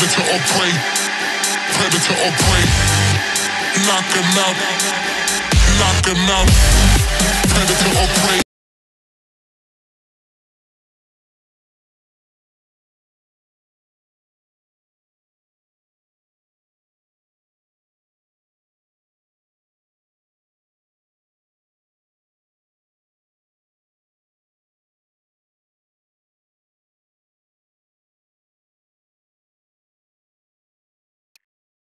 Predator or prey, predator or prey. Knock him out, knock him out.